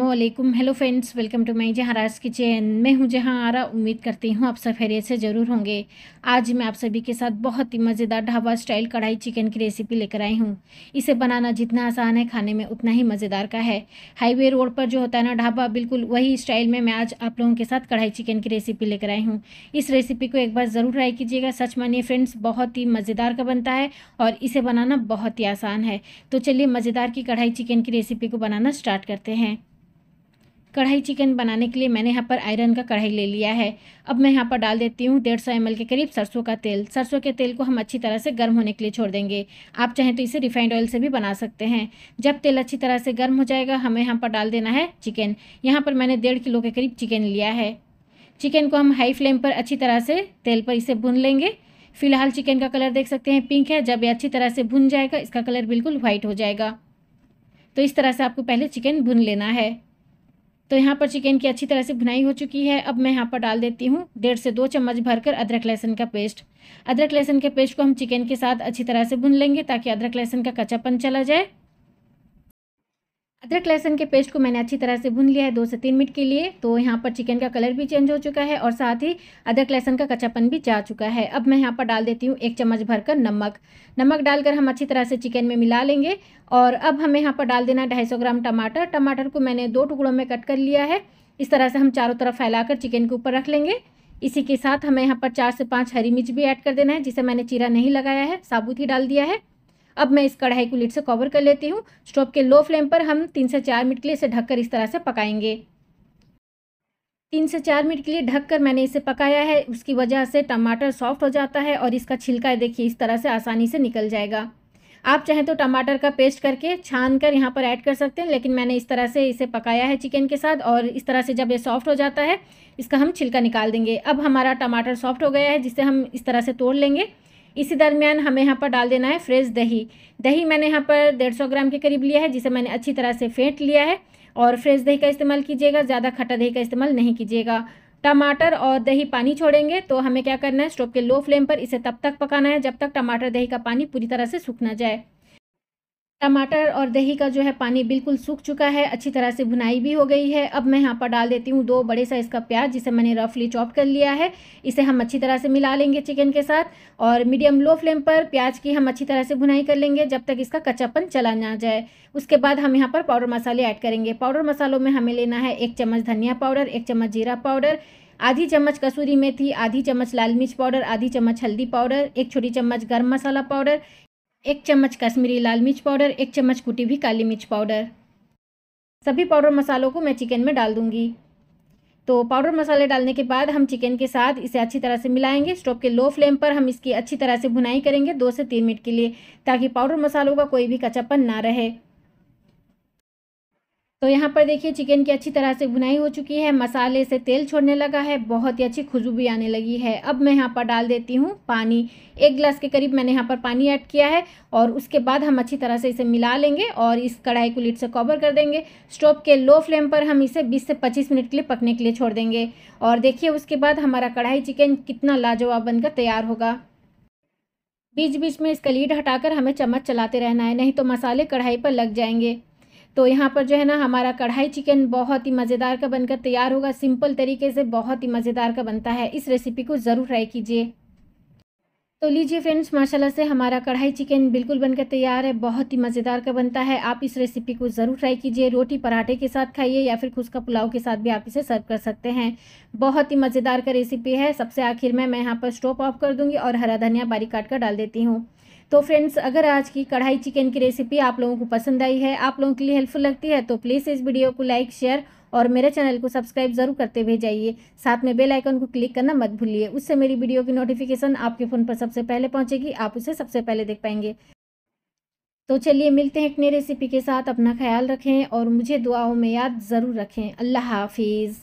वालेकुम hello friends welcome to my जहाराज kitchen मैं हूँ जहाँ आरा उम्मीद करती हूँ आप सब खैरियत से ज़रूर होंगे। आज मैं आप सभी के साथ बहुत ही मज़ेदार ढाबा स्टाइल कढ़ाई चिकन की रेसिपी लेकर आई हूँ। इसे बनाना जितना आसान है, खाने में उतना ही मज़ेदार का है। हाईवे रोड पर जो होता है ना ढाबा, बिल्कुल वही स्टाइल में मैं आज आप लोगों के साथ कढ़ाई चिकन की रेसिपी लेकर आई हूँ। इस रेसिपी को एक बार ज़रूर ट्राई कीजिएगा। सच मानिए फ्रेंड्स बहुत ही मज़ेदार का बनता है और इसे बनाना बहुत ही आसान है। तो चलिए मज़ेदार की कढ़ाई चिकन की रेसिपी को बनाना स्टार्ट करते हैं। कढ़ाई चिकन बनाने के लिए मैंने यहाँ पर आयरन का कढ़ाई ले लिया है। अब मैं यहाँ पर डाल देती हूँ डेढ़ सौ एम के करीब सरसों का तेल। सरसों के तेल को हम अच्छी तरह से गर्म होने के लिए छोड़ देंगे। आप चाहें तो इसे रिफाइंड ऑयल से भी बना सकते हैं। जब तेल अच्छी तरह से गर्म हो जाएगा, हमें यहाँ पर डाल देना है चिकन। यहाँ पर मैंने डेढ़ किलो के करीब चिकन लिया है। चिकन को हम हाई फ्लेम पर अच्छी तरह से तेल पर इसे भून लेंगे। फ़िलहाल चिकन का कलर देख सकते हैं, पिंक है। जब ये अच्छी तरह से भुन जाएगा, इसका कलर बिल्कुल वाइट हो जाएगा। तो इस तरह से आपको पहले चिकन भुन लेना है। तो यहाँ पर चिकन की अच्छी तरह से भुनाई हो चुकी है। अब मैं यहाँ पर डाल देती हूँ डेढ़ से दो चम्मच भरकर अदरक लहसुन का पेस्ट। अदरक लहसुन के पेस्ट को हम चिकन के साथ अच्छी तरह से भून लेंगे ताकि अदरक लहसुन का कच्चापन चला जाए। अदरक लहसुन के पेस्ट को मैंने अच्छी तरह से भून लिया है दो से तीन मिनट के लिए। तो यहाँ पर चिकन का कलर भी चेंज हो चुका है और साथ ही अदरक लहसुन का कच्चापन भी जा चुका है। अब मैं यहाँ पर डाल देती हूँ एक चम्मच भरकर नमक। नमक डालकर हम अच्छी तरह से चिकन में मिला लेंगे और अब हमें यहाँ पर डाल देना ढाई ग्राम टमाटर। टमाटर को मैंने दो टुकड़ों में कट कर लिया है। इस तरह से हम चारों तरफ़ फैलाकर चिकन के ऊपर रख लेंगे। इसी के साथ हमें यहाँ पर चार से पाँच हरी मिर्च भी ऐड कर देना है, जिसे मैंने चीरा नहीं लगाया है, साबुत ही डाल दिया है। अब मैं इस कढ़ाई को लिड से कवर कर लेती हूँ। स्टोव के लो फ्लेम पर हम तीन से चार मिनट के लिए इसे ढककर इस तरह से पकाएँगे। तीन से चार मिनट के लिए ढककर मैंने इसे पकाया है। उसकी वजह से टमाटर सॉफ्ट हो जाता है और इसका छिलका देखिए इस तरह से आसानी से निकल जाएगा। आप चाहें तो टमाटर का पेस्ट करके छान कर यहाँ पर ऐड कर सकते हैं, लेकिन मैंने इस तरह से इसे पकाया है चिकन के साथ और इस तरह से जब ये सॉफ्ट हो जाता है, इसका हम छिलका निकाल देंगे। अब हमारा टमाटर सॉफ्ट हो गया है, जिसे हम इस तरह से तोड़ लेंगे। इसी दरमियान हमें यहाँ पर डाल देना है फ्रेश दही। दही मैंने यहाँ पर डेढ़ सौ ग्राम के करीब लिया है, जिसे मैंने अच्छी तरह से फेंट लिया है। और फ्रेश दही का इस्तेमाल कीजिएगा, ज़्यादा खट्टा दही का इस्तेमाल नहीं कीजिएगा। टमाटर और दही पानी छोड़ेंगे तो हमें क्या करना है, स्टोव के लो फ्लेम पर इसे तब तक पकाना है जब तक टमाटर दही का पानी पूरी तरह से सूख ना जाए। टमाटर और दही का जो है पानी बिल्कुल सूख चुका है, अच्छी तरह से भुनाई भी हो गई है। अब मैं यहाँ पर डाल देती हूँ दो बड़े साइज़ का प्याज, जिसे मैंने रफली चॉप कर लिया है। इसे हम अच्छी तरह से मिला लेंगे चिकन के साथ और मीडियम लो फ्लेम पर प्याज की हम अच्छी तरह से भुनाई कर लेंगे, जब तक इसका कच्चापन चला ना जाए। उसके बाद हम यहाँ पर पाउडर मसाले ऐड करेंगे। पाउडर मसालों में हमें लेना है एक चम्मच धनिया पाउडर एक चम्मच जीरा पाउडर आधी चम्मच कसूरी मेथी, आधी चम्मच लाल मिर्च पाउडर आधी चम्मच हल्दी पाउडर एक छोटी चम्मच गर्म मसाला पाउडर एक चम्मच कश्मीरी लाल मिर्च पाउडर, एक चम्मच कुटी हुई काली मिर्च पाउडर। सभी पाउडर मसालों को मैं चिकन में डाल दूँगी। तो पाउडर मसाले डालने के बाद हम चिकन के साथ इसे अच्छी तरह से मिलाएँगे। स्टोव के लो फ्लेम पर हम इसकी अच्छी तरह से भुनाई करेंगे दो से तीन मिनट के लिए, ताकि पाउडर मसालों का कोई भी कचापन ना रहे। तो यहाँ पर देखिए चिकन की अच्छी तरह से बुनाई हो चुकी है। मसाले से तेल छोड़ने लगा है। बहुत ही अच्छी खुशबू भी आने लगी है। अब मैं यहाँ पर डाल देती हूँ पानी। एक गिलास के करीब मैंने यहाँ पर पानी ऐड किया है और उसके बाद हम अच्छी तरह से इसे मिला लेंगे और इस कढ़ाई को लीड से कवर कर देंगे। स्टोव के लो फ्लेम पर हम इसे बीस से पच्चीस मिनट के लिए पकने के लिए छोड़ देंगे। और देखिए, उसके बाद हमारा कढ़ाई चिकन कितना लाजवाब बनकर तैयार होगा। बीच बीच में इसका लीड हटाकर हमें चम्मच चलाते रहना है, नहीं तो मसाले कढ़ाई पर लग जाएँगे। तो यहाँ पर जो है ना, हमारा कढ़ाई चिकन बहुत ही मज़ेदार का बनकर तैयार होगा। सिंपल तरीके से बहुत ही मज़ेदार का बनता है। इस रेसिपी को ज़रूर ट्राई कीजिए। तो लीजिए फ्रेंड्स माशाल्लाह से हमारा कढ़ाई चिकन बिल्कुल बनकर तैयार है। बहुत ही मज़ेदार का बनता है। आप इस रेसिपी को ज़रूर ट्राई कीजिए। रोटी पराठे के साथ खाइए या फिर खुशका पुलाव के साथ भी आप इसे सर्व कर सकते हैं। बहुत ही मज़ेदार का रेसिपी है। सबसे आखिर में मैं यहाँ पर स्टोव ऑफ़ कर दूँगी और हरा धनिया बारीक काट कर डाल देती हूँ। तो फ्रेंड्स अगर आज की कढ़ाई चिकन की रेसिपी आप लोगों को पसंद आई है, आप लोगों के लिए हेल्पफुल लगती है तो प्लीज़ इस वीडियो को लाइक शेयर और मेरे चैनल को सब्सक्राइब ज़रूर करते हुए जाइए। साथ में बेल आइकन को क्लिक करना मत भूलिए। उससे मेरी वीडियो की नोटिफिकेशन आपके फ़ोन पर सबसे पहले पहुंचेगी, आप उसे सबसे पहले देख पाएँगे। तो चलिए मिलते हैं एक नई रेसिपी के साथ। अपना ख्याल रखें और मुझे दुआओं में याद ज़रूर रखें। अल्लाह हाफिज़।